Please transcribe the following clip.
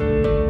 Música